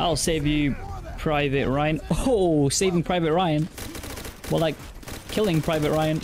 I'll save you, Private Ryan. Oh, saving Private Ryan. Well, like, killing Private Ryan.